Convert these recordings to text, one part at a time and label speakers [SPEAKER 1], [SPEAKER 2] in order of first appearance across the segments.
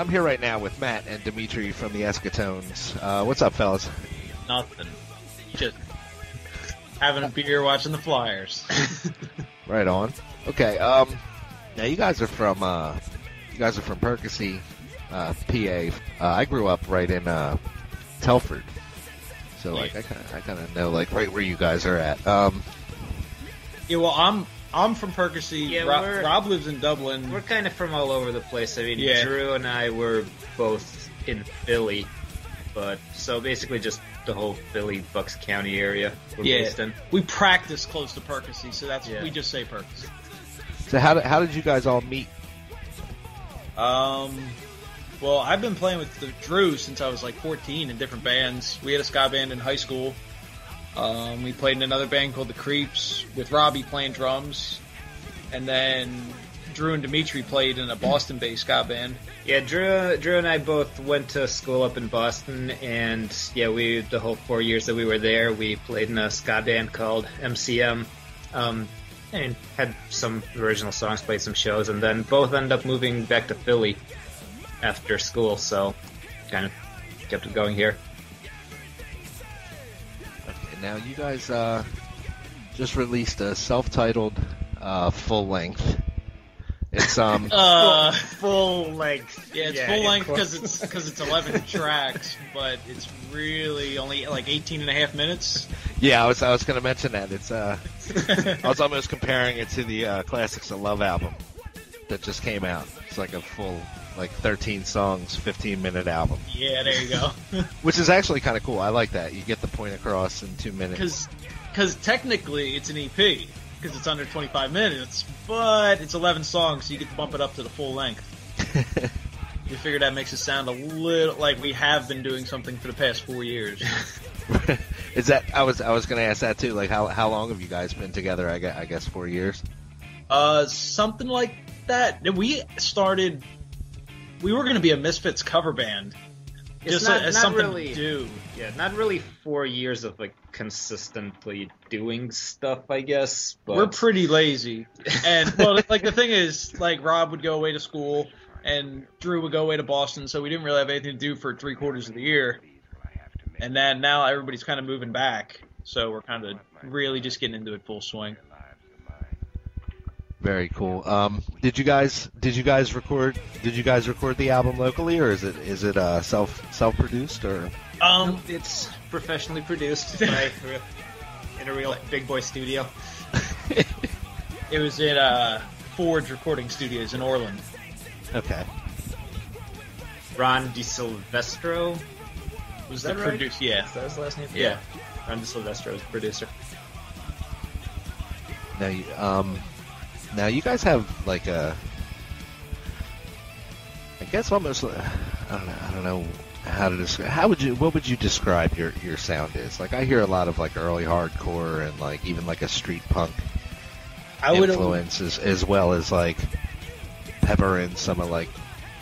[SPEAKER 1] I'm here right now with Matt and Dimitri from the Eschatones. Uh, what's up, fellas?
[SPEAKER 2] Nothing. Just having a beer, watching the Flyers.
[SPEAKER 1] Right on. Okay. Um, now you guys are from uh, you guys are from Percy, uh, PA. Uh, I grew up right in uh, Telford, so like I kind of I kind of know like right where you guys are at. Um,
[SPEAKER 2] yeah, well, I'm I'm from Percy.
[SPEAKER 3] Yeah,
[SPEAKER 2] Rob, Rob lives in Dublin.
[SPEAKER 3] We're kind of from all over the place. I mean,
[SPEAKER 2] Yeah.
[SPEAKER 3] Drew and I were both in Philly, but so basically just the whole Philly Bucks County area we're
[SPEAKER 2] Yeah.
[SPEAKER 3] based in.
[SPEAKER 2] We practice close to Percy, so that's
[SPEAKER 3] Yeah.
[SPEAKER 2] we just say Percy.
[SPEAKER 1] so how did, how did you guys all meet?
[SPEAKER 2] Um, well, I've been playing with the Drew since I was like 14 in different bands. We had a ska band in high school. Um, we played in another band called the Creeps with Robbie playing drums, and then Drew and Dimitri played in a Boston-based ska band.
[SPEAKER 3] Yeah, Drew, Drew and I both went to school up in Boston, and yeah, we the whole four years that we were there, we played in a ska band called MCM, um, and had some original songs, played some shows, and then both ended up moving back to Philly after school, so kind of kept it going here.
[SPEAKER 1] Okay, now you guys uh, just released a self-titled uh, full length. It's um
[SPEAKER 2] Uh,
[SPEAKER 3] full length.
[SPEAKER 2] yeah, it's full length because it's because it's 11 tracks, but it's really only like 18 and a half minutes.
[SPEAKER 1] yeah I was I was gonna mention that it's uh I was almost comparing it to the uh, Classics of Love album that just came out. It's like a full like 13 songs, 15 minute album,
[SPEAKER 2] Yeah, there you go.
[SPEAKER 1] which is actually kind of cool. I like that. You get the point across in two minutes.
[SPEAKER 2] Because technically it's an EP because it's under 25 minutes, but it's 11 songs, so you get to bump it up to the full length. We figured that makes it sound a little like we have been doing something for the past four years.
[SPEAKER 1] is that I was I was gonna ask that too. Like how how long have you guys been together? I guess, I guess four years.
[SPEAKER 2] Uh, something like that. We started. We were going to be a Misfits cover band,
[SPEAKER 3] It's
[SPEAKER 2] just
[SPEAKER 3] not,
[SPEAKER 2] as
[SPEAKER 3] not
[SPEAKER 2] something
[SPEAKER 3] really,
[SPEAKER 2] to do.
[SPEAKER 3] yeah, not really four years of like consistently doing stuff, I guess. But
[SPEAKER 2] We're pretty lazy, and well, like the thing is, like Rob would go away to school, and Drew would go away to Boston, so we didn't really have anything to do for three quarters of the year. And then now everybody's kind of moving back, so we're kind of really just getting into it full swing.
[SPEAKER 1] Very cool. Um, did you guys did you guys record did you guys record the album locally or is it is it uh, self self produced or
[SPEAKER 2] Um,
[SPEAKER 3] it's professionally produced by in a real big boy studio.
[SPEAKER 2] it was at uh, Forge Recording Studios in Oreland.
[SPEAKER 1] okay
[SPEAKER 3] Ron DiSilvestro.
[SPEAKER 2] Was
[SPEAKER 3] that
[SPEAKER 2] the
[SPEAKER 3] right?
[SPEAKER 2] produce? Yeah.
[SPEAKER 3] Is that his last name?
[SPEAKER 2] Yeah.
[SPEAKER 3] Ron DiSilvestro is the producer.
[SPEAKER 1] now um now you guys have like a I guess almost uh, I don't know I don't know how to describe how would you what would you describe your your sound is? Like I hear a lot of like early hardcore and like even like a street punk
[SPEAKER 2] I would
[SPEAKER 1] influence as, as well as like pepper in some of like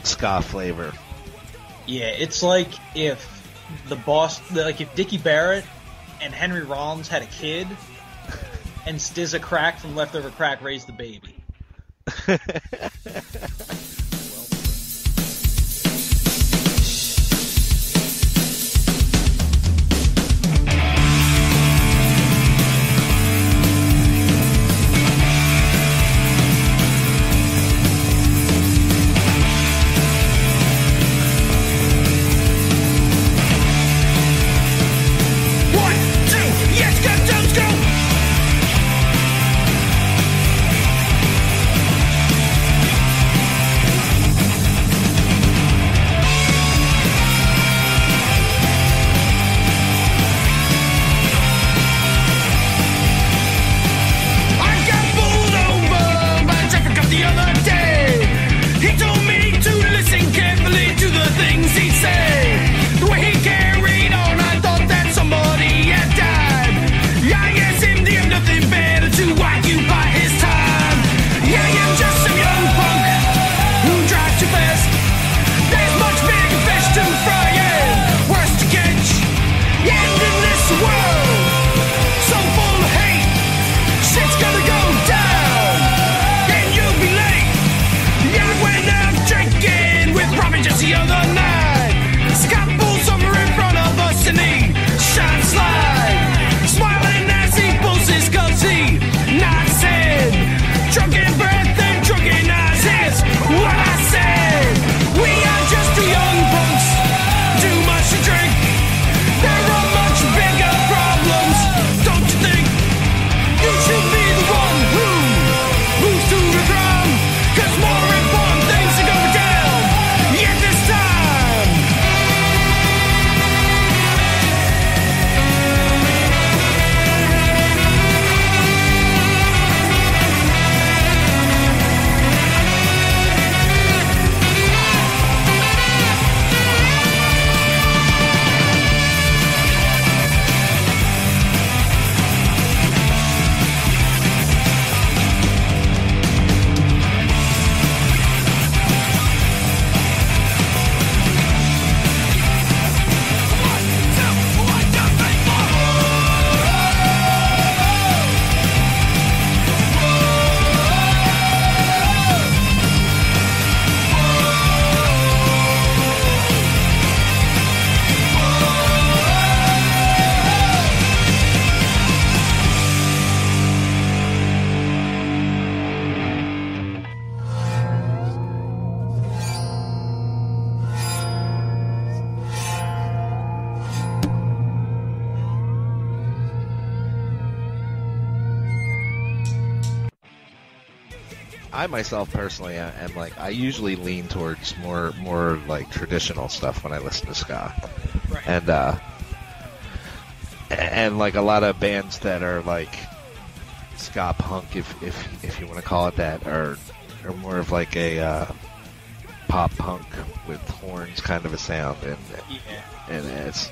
[SPEAKER 1] ska flavor.
[SPEAKER 2] Yeah, it's like if the boss, like if Dickie Barrett and Henry Rollins had a kid, and Stza Crack from Leftover Crack raised the baby.
[SPEAKER 1] I myself personally am, like I usually lean towards more more like traditional stuff when I listen to ska,
[SPEAKER 2] Right.
[SPEAKER 1] and uh, and like a lot of bands that are like ska punk, if if if you want to call it that, are are more of like a uh, pop punk with horns kind of a sound, and
[SPEAKER 2] Yeah.
[SPEAKER 1] and it's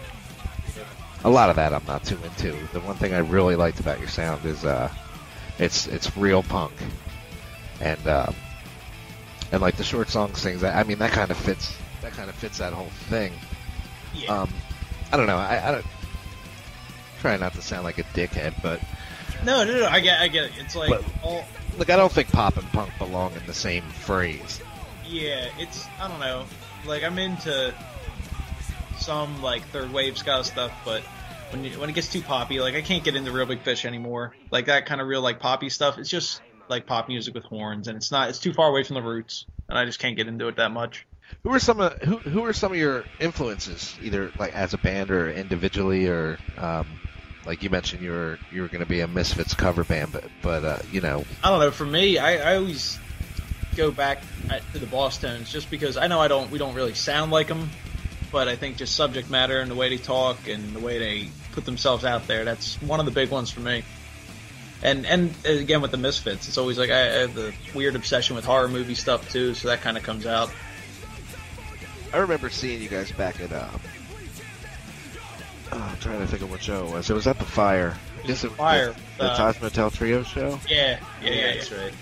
[SPEAKER 1] a lot of that I'm not too into. The one thing I really liked about your sound is uh, it's it's real punk, and uh, and like the short song things. I I mean that kind of fits that kind of fits that whole thing.
[SPEAKER 2] Yeah.
[SPEAKER 1] Um, I don't know. I, I don't try not to sound like a dickhead, but
[SPEAKER 2] no, no, no. I get, I get it. It's like
[SPEAKER 1] But-
[SPEAKER 2] all.
[SPEAKER 1] look, I don't think pop and punk belong in the same phrase.
[SPEAKER 2] Yeah, it's I don't know. Like I'm into some like third wave ska stuff, but when you, when it gets too poppy, like I can't get into Reel Big Fish anymore. Like that kind of real like poppy stuff. It's just like pop music with horns, and it's not. It's too far away from the roots, and I just can't get into it that much.
[SPEAKER 1] Who are some of who who are some of your influences, either like as a band or individually, or um, like you mentioned you were you were going to be a Misfits cover band, but but uh, you know
[SPEAKER 2] I don't know. For me, I, I always go back at, to the Bosstones just because I know I don't. We don't really sound like them, but I think just subject matter and the way they talk and the way they put themselves out there. That's one of the big ones for me. And and again with the Misfits, it's always like I, I have the weird obsession with horror movie stuff too, so that kind of comes out.
[SPEAKER 1] I remember seeing you guys back at uh, oh, I'm trying to think of what show it was. It was at the Fire.
[SPEAKER 2] It was
[SPEAKER 1] Yes,
[SPEAKER 2] the
[SPEAKER 1] it was
[SPEAKER 2] Fire,
[SPEAKER 1] the, the
[SPEAKER 2] uh,
[SPEAKER 1] Taj Motel Trio show.
[SPEAKER 2] Yeah, yeah, yeah. yeah.
[SPEAKER 3] that's right.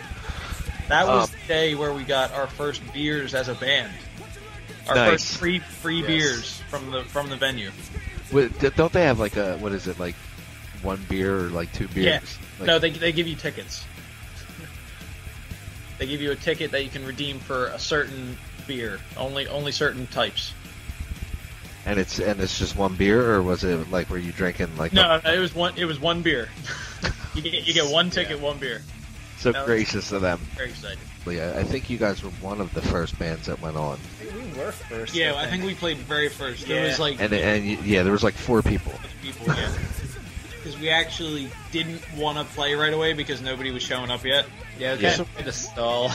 [SPEAKER 2] That was
[SPEAKER 1] Um,
[SPEAKER 2] the day where we got our first beers as a band. Our
[SPEAKER 1] Nice.
[SPEAKER 2] first free free
[SPEAKER 3] Yes.
[SPEAKER 2] beers from the from the venue.
[SPEAKER 1] Wait, don't they have like a what is it like one beer or like two beers?
[SPEAKER 2] Yeah.
[SPEAKER 1] Like,
[SPEAKER 2] no, they they give you tickets. They give you a ticket that you can redeem for a certain beer. Only only certain types.
[SPEAKER 1] and it's and it's just one beer, or was it like were you drinking like
[SPEAKER 2] No, no, it was one. It was one beer. you get you get one ticket,
[SPEAKER 3] Yeah.
[SPEAKER 2] one beer.
[SPEAKER 1] so
[SPEAKER 2] no.
[SPEAKER 1] gracious of them?
[SPEAKER 2] Very excited.
[SPEAKER 1] I I think you guys were one of the first bands that went on,
[SPEAKER 3] We were first.
[SPEAKER 2] Yeah, I think we played very first. There
[SPEAKER 3] Yeah.
[SPEAKER 2] was like
[SPEAKER 1] and and yeah, there was like four people.
[SPEAKER 2] people, yeah. Because we actually didn't want to play right away because nobody was showing up yet.
[SPEAKER 3] Yeah,
[SPEAKER 1] Yeah.
[SPEAKER 3] just in a stall.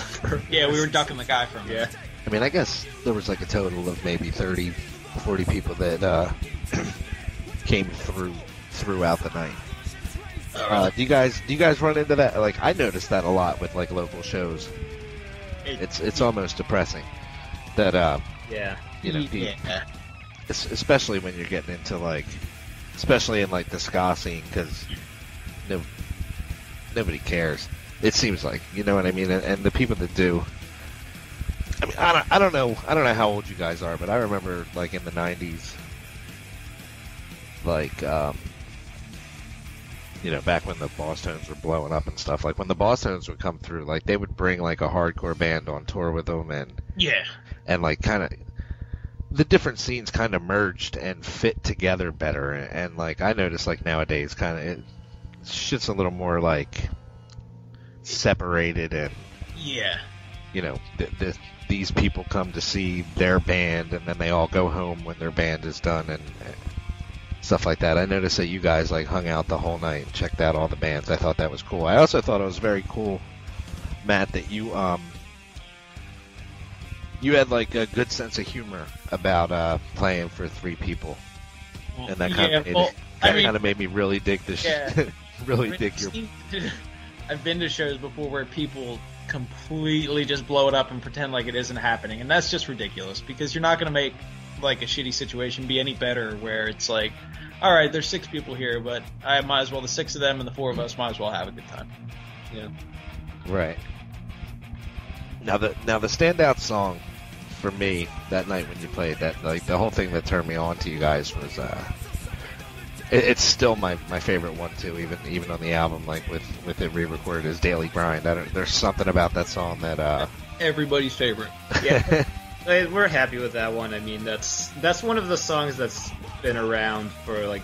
[SPEAKER 2] Yeah, we were ducking the guy from.
[SPEAKER 3] Yeah.
[SPEAKER 1] I mean, I guess there was like a total of maybe 30, 40 people that uh, came through throughout the night. Uh, do you guys do you guys run into that? Like I noticed that a lot with like local shows. It's it's almost depressing that uh,
[SPEAKER 3] Yeah.
[SPEAKER 1] you know,
[SPEAKER 2] yeah.
[SPEAKER 1] especially when you're getting into like, especially in like the ska scene because no, nobody cares. It seems like you know what I mean, and, and the people that do. I mean, I don't, I don't know, I don't know how old you guys are, but I remember like in the '90s, like, um, you know, back when the Bosstones were blowing up and stuff. Like when the Bosstones would come through, like they would bring like a hardcore band on tour with them, and
[SPEAKER 2] Yeah.
[SPEAKER 1] and like kind of the different scenes kind of merged and fit together better. And, and like i notice like nowadays kind of it shit's a little more like separated and
[SPEAKER 2] Yeah.
[SPEAKER 1] you know th- th- these people come to see their band and then they all go home when their band is done and and stuff like that. I noticed that you guys like hung out the whole night and checked out all the bands. I thought that was cool. I also thought it was very cool matt that you um you had like a good sense of humor about uh playing for three people and that kind
[SPEAKER 2] yeah,
[SPEAKER 1] of made,
[SPEAKER 2] well,
[SPEAKER 1] that
[SPEAKER 2] I mean,
[SPEAKER 1] kind of made me really dig this
[SPEAKER 2] Yeah.
[SPEAKER 1] shit really
[SPEAKER 2] I
[SPEAKER 1] dig your
[SPEAKER 2] I've been to shows before where people completely just blow it up and pretend like it isn't happening, and that's just ridiculous because you're not going to make like a shitty situation be any better where it's like, all right, there's six people here, but I might as well the six of them and the four of us might as well have a good time.
[SPEAKER 3] Yeah.
[SPEAKER 1] Right. Now the now the standout song for me that night when you played that like the whole thing that turned me on to you guys was uh it, it's still my, my favorite one too even even on the album like with with it re-recorded as Daily Grind. I don't, there's something about that song that uh
[SPEAKER 2] Everybody's favorite.
[SPEAKER 3] Yeah. We're happy with that one. I mean, that's that's one of the songs that's been around for like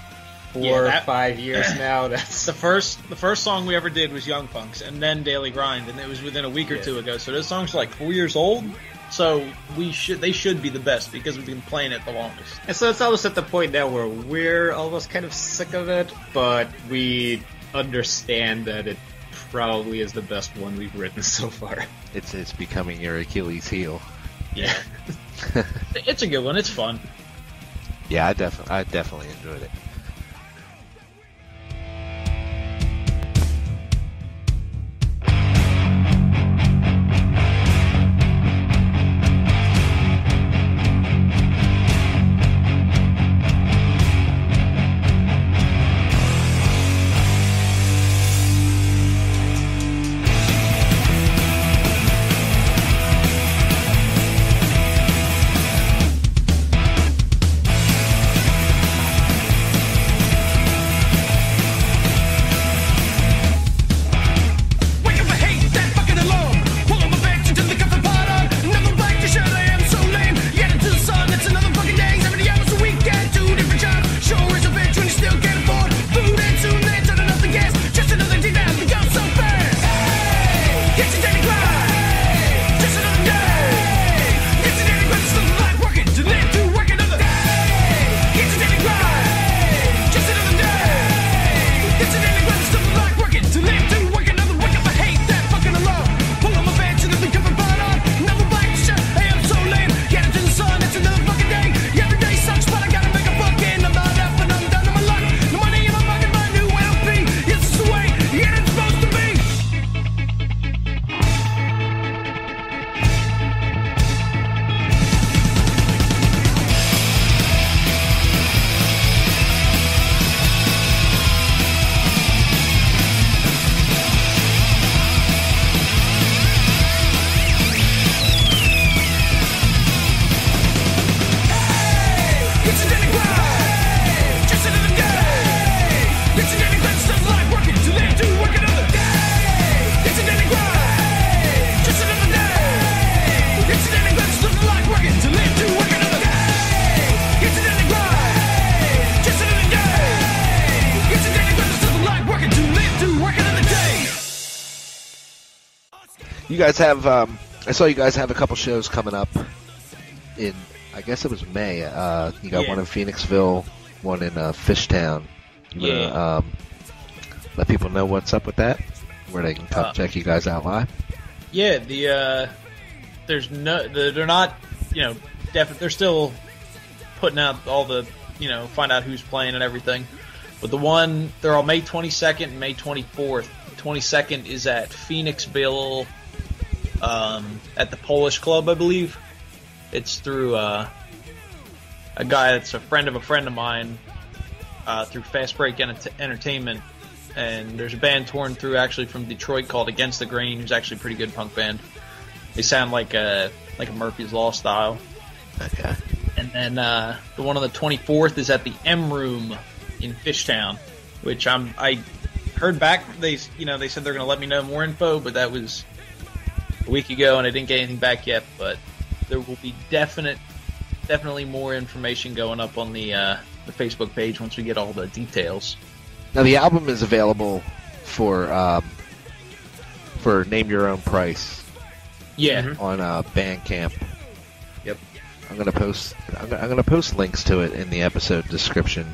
[SPEAKER 3] four
[SPEAKER 2] Yeah,
[SPEAKER 3] or five years now. That's
[SPEAKER 2] The first the first song we ever did was Young Punks, and then Daily Grind, and it was within a week or
[SPEAKER 3] Yeah.
[SPEAKER 2] two ago. So those songs are like four years old. So we should they should be the best because we've been playing it the longest.
[SPEAKER 3] and so it's almost at the point now where we're almost kind of sick of it, but we understand that it probably is the best one we've written so far.
[SPEAKER 1] It's it's becoming your Achilles heel.
[SPEAKER 2] Yeah. it's a good one. It's fun.
[SPEAKER 1] Yeah, I definitely I definitely enjoyed it. You guys have um, I saw you guys have a couple shows coming up in I guess it was May. Uh, you got
[SPEAKER 2] Yeah.
[SPEAKER 1] one in Phoenixville, one in uh, Fishtown. You wanna,
[SPEAKER 2] Yeah.
[SPEAKER 1] Um, let people know what's up with that, where they can come
[SPEAKER 2] Uh,
[SPEAKER 1] check you guys out live.
[SPEAKER 2] Yeah, the uh, there's no, the, they're not, you know, def- they're still putting out all the, you know, find out who's playing and everything. But the one, they're on May 22nd and May 24th. 22nd is at Phoenixville, um, at the Polish Club, I believe. It's through uh, a guy that's a friend of a friend of mine uh, through Fast Break Ent- Entertainment. And there's a band touring through actually from Detroit called Against the Grain, who's actually a pretty good punk band. They sound like a like a Murphy's Law style.
[SPEAKER 1] Okay.
[SPEAKER 2] And then uh, the one on the 24th is at the M Room in Fishtown, which I'm I heard back. They you know they said they're going to let me know more info, but that was a week ago, and I didn't get anything back yet. But there will be definite definitely more information going up on the uh, the Facebook page once we get all the details.
[SPEAKER 1] Now the album is available for um, for name your own price
[SPEAKER 2] Yeah,
[SPEAKER 3] Mhm.
[SPEAKER 1] on uh, Bandcamp.
[SPEAKER 3] Yep.
[SPEAKER 1] I'm gonna post. I'm gonna, I'm gonna post links to it in the episode description.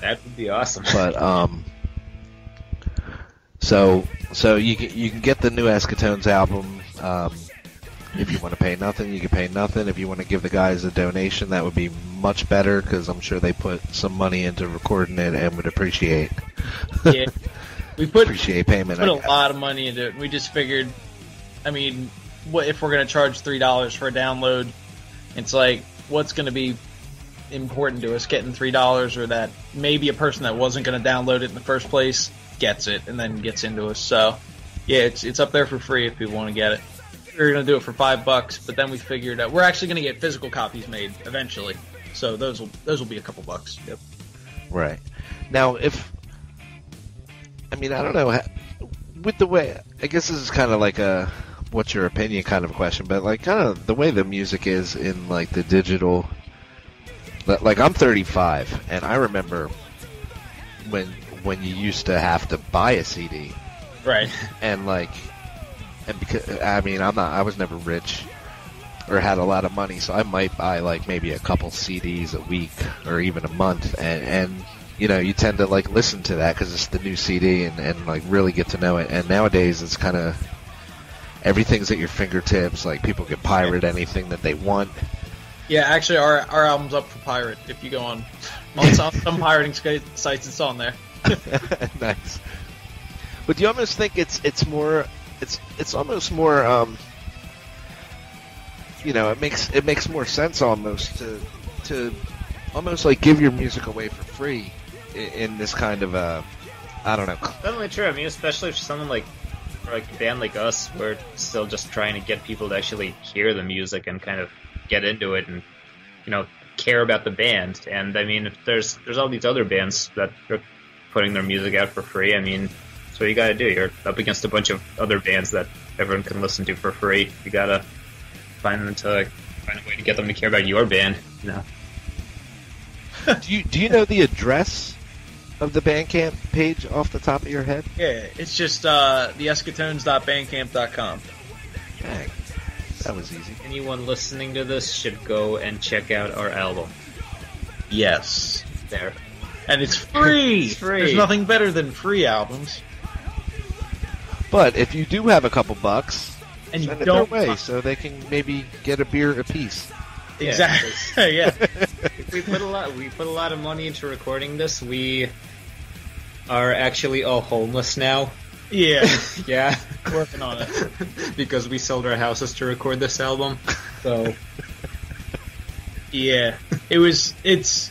[SPEAKER 3] That would be awesome.
[SPEAKER 1] But um, so so you can you can get the new Eschatones album. Um, if you want to pay nothing, you can pay nothing. If you want to give the guys a donation, that would be much better because I'm sure they put some money into recording it and would appreciate
[SPEAKER 2] yeah. We put
[SPEAKER 1] appreciate payment.
[SPEAKER 2] put a lot of money into it. We just figured, I mean, what if we're going to charge three dollars for a download? It's like, what's going to be important to us getting three dollars, or that maybe a person that wasn't going to download it in the first place gets it and then gets into us. So, yeah, it's it's up there for free if people want to get it. We are to do it for five bucks, but then we figured out we're actually to get physical copies made eventually. So those will those will be a couple bucks. Yep.
[SPEAKER 1] Right. Now, if I mean, I don't know with the way. I guess this is kind of like a what's your opinion kind of a question, but like kind of the way the music is in like the digital. Like I'm 35, and I remember when when you used to have to buy a CD,
[SPEAKER 2] Right.
[SPEAKER 1] and like, and because I mean, I'm not. I was never rich or had a lot of money, so I might buy like maybe a couple CDs a week or even a month, and and you know, you tend to like listen to that because it's the new CD and, and like really get to know it. And nowadays, it's kind of everything's at your fingertips. Like people can pirate anything that they want.
[SPEAKER 2] Yeah, actually, our our album's up for pirate. If you go on on some, some pirating sites, it's on there.
[SPEAKER 1] nice. But do you almost think it's it's more it's it's almost more um you know it makes it makes more sense almost to to almost like give your music away for free in, in this kind of uh I don't know
[SPEAKER 3] Definitely true. I mean, especially for someone like like a band like us, we're still just trying to get people to actually hear the music and kind of get into it and you know care about the band. And I mean, if there's there's all these other bands that are putting their music out for free. I mean, that's what you got to do. You're up against a bunch of other bands that everyone can listen to for free. You gotta find them to find a way to get them to care about your band. You know.
[SPEAKER 1] do you do you know the address of the Bandcamp page off the top of your head
[SPEAKER 2] Yeah, it's just uh, theeschatones.bandcamp.com.
[SPEAKER 1] Dang, that was easy
[SPEAKER 3] Anyone listening to this should go and check out our album.
[SPEAKER 2] Yes,
[SPEAKER 3] There.
[SPEAKER 2] And it's free.
[SPEAKER 3] It's free.
[SPEAKER 2] There's nothing better than free albums,
[SPEAKER 1] but if you do have a couple bucks
[SPEAKER 2] and you
[SPEAKER 1] send
[SPEAKER 2] don't
[SPEAKER 1] their way so they can maybe get a beer apiece
[SPEAKER 2] exactly. Yeah,
[SPEAKER 3] we put a lot we put a lot of money into recording this. We are actually all homeless now.
[SPEAKER 2] yeah,
[SPEAKER 3] Yeah.
[SPEAKER 2] working on it.
[SPEAKER 3] because we sold our houses to record this album. So
[SPEAKER 2] Yeah, it was. It's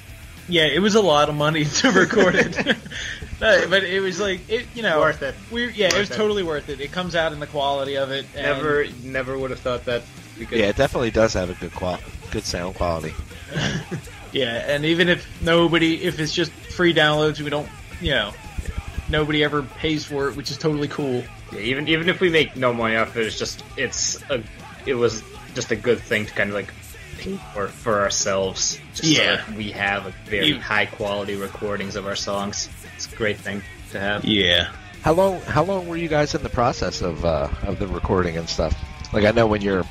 [SPEAKER 2] yeah, it was a lot of money to record it, No, but it was like it. You know,
[SPEAKER 3] Worth it.
[SPEAKER 2] We yeah, it was
[SPEAKER 3] it.
[SPEAKER 2] totally worth it. It comes out in the quality of it. and-
[SPEAKER 3] never never would have thought that we
[SPEAKER 1] yeah it definitely does have a good qual good sound quality
[SPEAKER 2] Yeah, and even if nobody, if it's just free downloads, we don't, you know, nobody ever pays for it, which is totally cool.
[SPEAKER 3] Yeah, even even if we make no money off it, it's just it's a it was just a good thing to kind of like pay for for ourselves. Just so
[SPEAKER 2] Yeah.
[SPEAKER 3] that we have a very
[SPEAKER 2] You-
[SPEAKER 3] high quality recordings of our songs. It's a great thing to have.
[SPEAKER 2] Yeah.
[SPEAKER 1] How long? How long were you guys in the process of uh, of the recording and stuff? Like I know when you're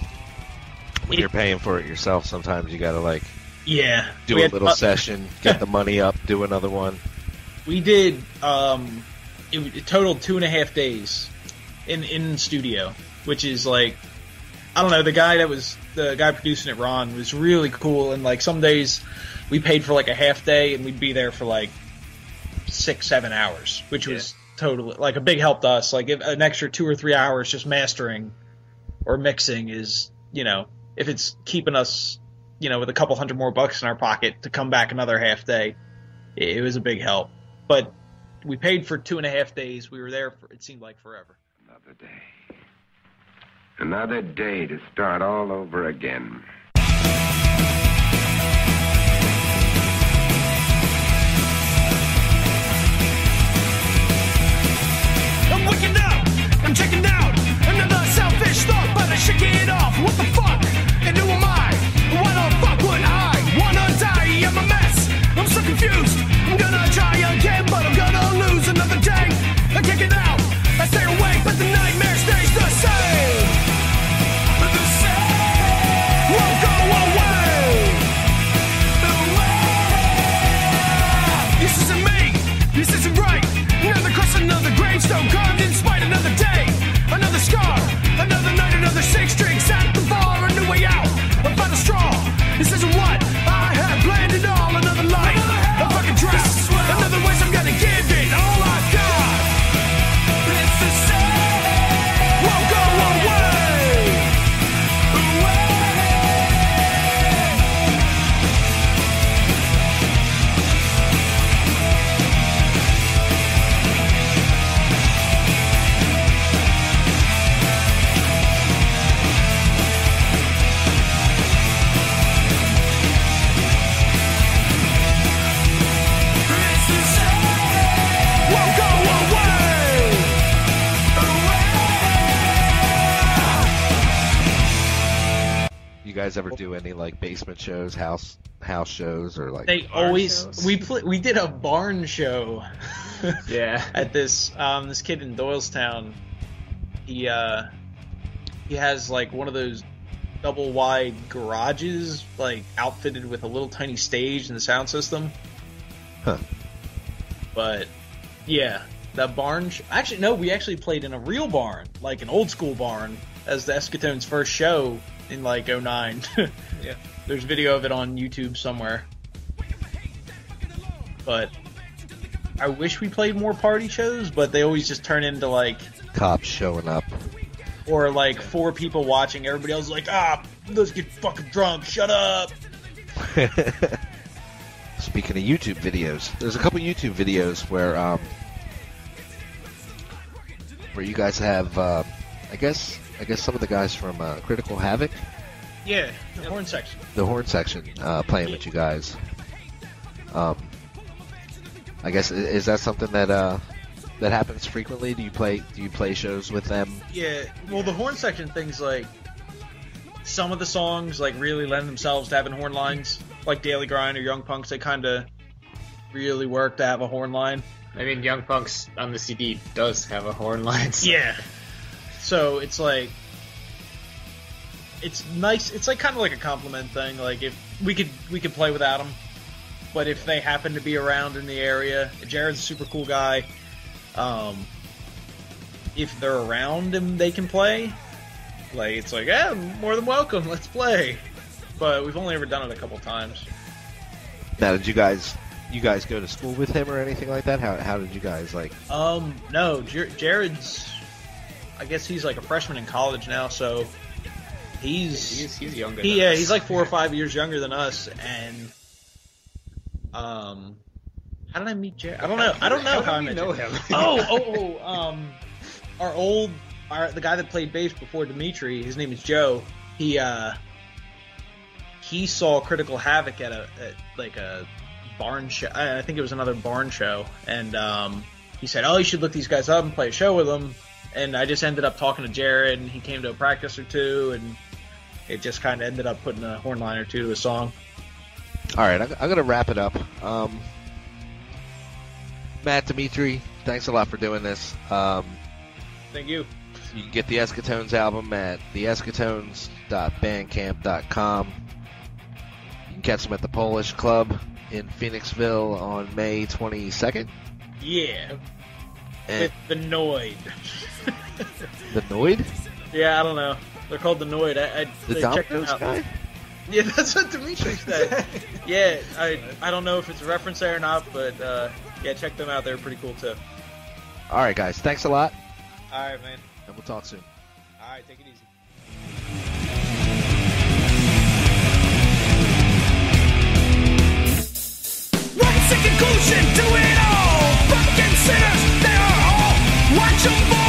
[SPEAKER 1] when you're paying for it yourself, sometimes you gotta like
[SPEAKER 2] Yeah.
[SPEAKER 1] do
[SPEAKER 2] we
[SPEAKER 1] a
[SPEAKER 2] had-
[SPEAKER 1] little
[SPEAKER 2] uh,
[SPEAKER 1] session, get the money up, do another one.
[SPEAKER 2] We did. Um, it, it totaled two and a half days in in studio, which is like, I don't know. The guy that was the guy producing it, Ron, was really cool. And like some days, we paid for like a half day, and we'd be there for like six, seven hours, which was totally like a big help to us. Like if, an extra two or three hours just mastering or mixing is, you know, if it's keeping us, you know, with a couple hundred more bucks in our pocket to come back another half day, it, it was a big help. But we paid for two and a half days. We were there for it seemed like forever.
[SPEAKER 4] Another day. Another day to start all over again.
[SPEAKER 5] I'm waking up, I'm checking out another selfish thought, but I shake it off. What the fuck?
[SPEAKER 1] Basement shows, house house shows, or like
[SPEAKER 2] They always
[SPEAKER 3] shows.
[SPEAKER 2] we pl- we did a barn show
[SPEAKER 3] Yeah.
[SPEAKER 2] at this um this kid in Doylestown. He uh he has like one of those double wide garages like outfitted with a little tiny stage and the sound system.
[SPEAKER 1] Huh.
[SPEAKER 2] But yeah, that barn. Sh- actually, no, we actually played in a real barn, like an old school barn, as the Eschatones' first show in like 09.
[SPEAKER 3] Yeah.
[SPEAKER 2] There's video of it on YouTube somewhere. But I wish we played more party shows, but they always just turn into like
[SPEAKER 1] Cops showing up.
[SPEAKER 2] or like four people watching. Everybody else is like, ah, let's get fucking drunk. Shut up.
[SPEAKER 1] Speaking of YouTube videos, there's a couple YouTube videos where um, where you guys have, uh, I guess, I guess some of the guys from uh, Critical Havoc,
[SPEAKER 2] Yeah, the horn section.
[SPEAKER 1] the horn section, uh, playing with you guys. Um, I guess is that something that uh, that happens frequently? Do you play Do you play shows with them?
[SPEAKER 2] Yeah, well, the horn section things like some of the songs like really lend themselves to having horn lines, like Daily Grind or Young Punks. They kind of really work to have a horn line.
[SPEAKER 3] I mean, Young Punks on the CD does have a horn line. so-
[SPEAKER 2] Yeah. So it's like it's nice. It's like kind of like a compliment thing. Like if we could we could play without them, but if they happen to be around in the area, Jared's a super cool guy. Um, if they're around and they can play, like it's like yeah, more than welcome. Let's play. But we've only ever done it a couple times.
[SPEAKER 1] Now, did you guys you guys go to school with him or anything like that? How how did you guys like?
[SPEAKER 2] Um, no, Jer- Jared's. I guess he's like a freshman in college now, so he's
[SPEAKER 3] He's, he's younger.
[SPEAKER 2] He, yeah,
[SPEAKER 3] us.
[SPEAKER 2] he's like four or five years younger than us, and um, how did I meet Jared? I don't know. I don't know how,
[SPEAKER 3] How
[SPEAKER 2] I met
[SPEAKER 3] know
[SPEAKER 2] Jared.
[SPEAKER 3] him?
[SPEAKER 2] oh, oh, oh, um, our old, our the guy that played bass before Dimitri. His name is Joe. He uh, he saw Critical Havoc at a at like a barn show. I I think it was another barn show, and um, he said, "Oh, you should look these guys up and play a show with them." And I just ended up talking to Jared, and he came to a practice or two, and it just kind of ended up putting a horn line or two to a song.
[SPEAKER 1] All right, I'm, I'm gonna wrap it up. Um, Matt Dimitri, thanks a lot for doing this. Um,
[SPEAKER 2] Thank you.
[SPEAKER 1] you can get the Eschatones album at theeschatones.bandcamp.com. You can catch them at the Polish Club in Phoenixville on May 22nd.
[SPEAKER 2] Yeah,
[SPEAKER 1] And
[SPEAKER 2] with the Noid.
[SPEAKER 1] the Noid,
[SPEAKER 2] yeah, I don't know. They're called the Noid. I, I
[SPEAKER 1] the
[SPEAKER 2] they checked them
[SPEAKER 1] Domino's
[SPEAKER 2] out.
[SPEAKER 1] guy.
[SPEAKER 2] Yeah, that's what Dimitri said. yeah, I I don't know if it's a reference there or not, but uh, yeah, check them out. They're pretty cool too.
[SPEAKER 1] All right, guys, thanks a lot,
[SPEAKER 2] All right, man.
[SPEAKER 1] and we'll talk soon.
[SPEAKER 2] All right, take it easy.
[SPEAKER 5] One sick conclusion to it all. Fucking sinners, they are all. Watch 'em